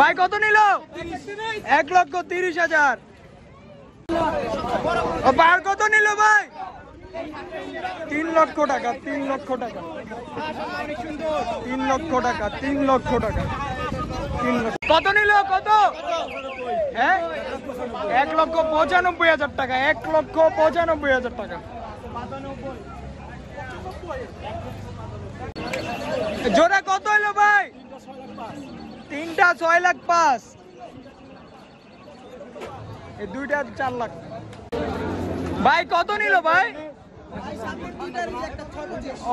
ভাই, কত নিল? এক লক্ষ তিরিশ হাজার। বার কত নিল ভাই? তিন লক্ষ টাকা, তিন লক্ষ টাকা। তিন লক্ষ টাকা, তিন লক্ষ টাকা। তিন লক্ষ। কত নিল, কত? হ্যাঁ? এক লক্ষ পঁচানব্বই হাজার টাকা, এক লক্ষ পঁচানব্বই হাজার টাকা। জোড়া তিনটা ছয় লাখ পাঁচ। দুইটা চার লাখ। ভাই, কত নিল ভাই?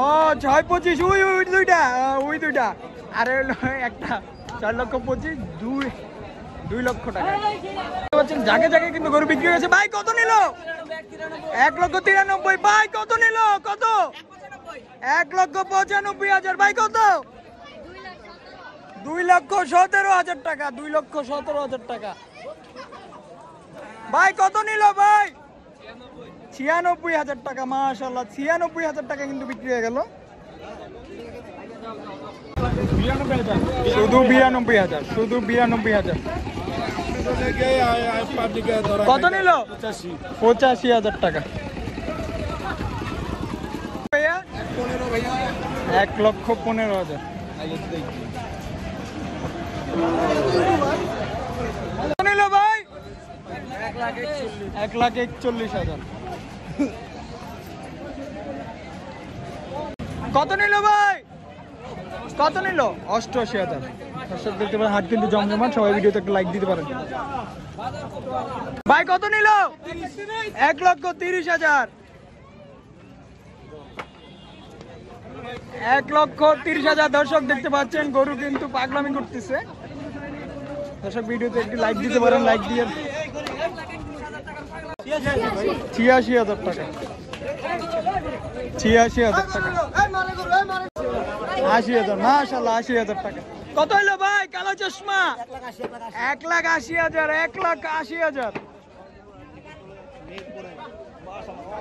ও, ছয় পঁচিশ, উই উই দুইটা উই দুইটা। আরে একটা চার লক্ষ পঁচিশ, দুই দুই লক্ষ টাকা। পাচ্ছেন, জাগে জাগে কিন্তু গরু বিক্রি হয়েছে। ভাই, কত নিল? এক লক্ষ তিরানব্বই। ভাই, কত নিল? কত? এক লক্ষ পঁচানব্বই হাজার। ভাই, কত? দুই লক্ষ সতেরো হাজার টাকা, দুই লক্ষ সতেরো হাজার টাকা। ভাই, কত নিল ভাই? ছিয়ানব্বই হাজার টাকা মাশাল্লাহ ছিয়ানব্বই হাজার টাকা কিন্তু বিক্রি হয়ে গেল। শুধু বিরানব্বই হাজার, শুধু বিরানব্বই হাজার। কত নিল? পঁচাশি হাজার টাকা। এক লক্ষ পনেরো হাজার। কত নিল ভাই? কত নিল? অষ্টআশি হাজার। দেখতে পারেন, হাট কিন্তু জমজমাট, সবাই ভিডিওতে একটা লাইক দিতে পারেন। ভাই, কত নিল? এক লক্ষ তিরিশ হাজার। এক লক্ষ তিরিশ হাজার দর্শক দেখতে পাচ্ছেন, গরু কিন্তু পাগলামি করতেছে। দর্শক, ভিডিওতে একটি লাইক দিতে পারেন লাইক দিয়ে ছিয়াশি হাজার টাকা। ছিয়াশি হাজার টাকা। আশি হাজার মাশাল্লাহ আশি হাজার টাকা। কত হইল ভাই? কালো চশমা? এক লাখ আশি হাজার, এক লাখ আশি হাজার।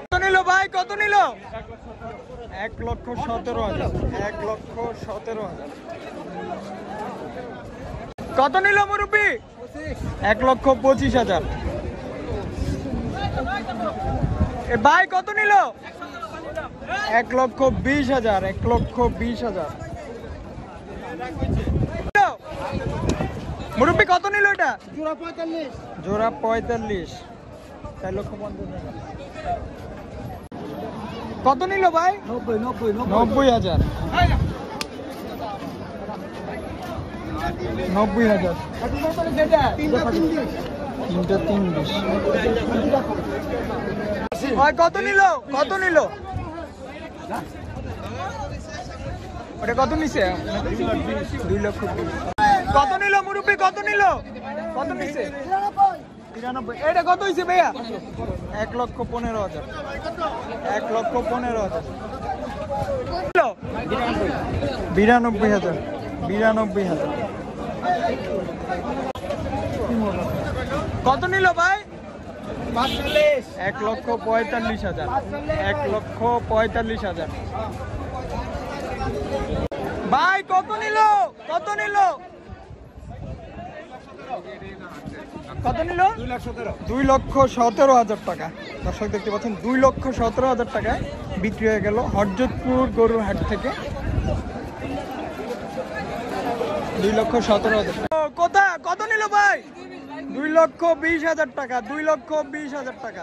কত নিল ভাই? কত নিল? এক লক্ষ সতেরো হাজার, এক লক্ষ সতেরো হাজার। কত নিল মুরব্বী? এক লক্ষ পঁচিশ হাজার। এ ভাই কত নিল? এক লক্ষ বিশ হাজার এক লক্ষ বিশ হাজার। মুরব্বী কত নিল এটা? জোড়া পঁয়তাল্লিশ। চার লক্ষ পঞ্চাশ হাজার। কত নিল ভাই? নব্বই নব্বই। নব্বই হাজার। নব্বই হাজার। তিনটা তিন বিশ। কত নিল? কত নিল? ওটা কত নিছে? দুই লক্ষ কত নিল মুরব্বী? কত নিল? কত নিছে? এটা কত হয়েছে ভাইয়া? এক লক্ষ পনেরো হাজার। এক লক্ষ পনেরো হাজার। বিরানব্বই হাজার। বিরানব্বই হাজার। কত নিল ভাই? এক লক্ষ পঁয়তাল্লিশ হাজার। এক লক্ষ পঁয়তাল্লিশ হাজার। ভাই, কত নিল? কত নিল? কত নিল? দুই লক্ষ সতেরো হাজার টাকা। দর্শক দেখতে পাচ্ছেন, দুই লক্ষ সতেরো হাজার টাকায় বিক্রি হয়ে গেল হরজতপুর গরুর হাট থেকে। দুই লক্ষ সতেরো। কোথা কত নিল ভাই দুই লক্ষ বিশ হাজার টাকা, দুই লক্ষ বিশ হাজার টাকা